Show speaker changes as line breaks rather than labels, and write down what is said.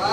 아.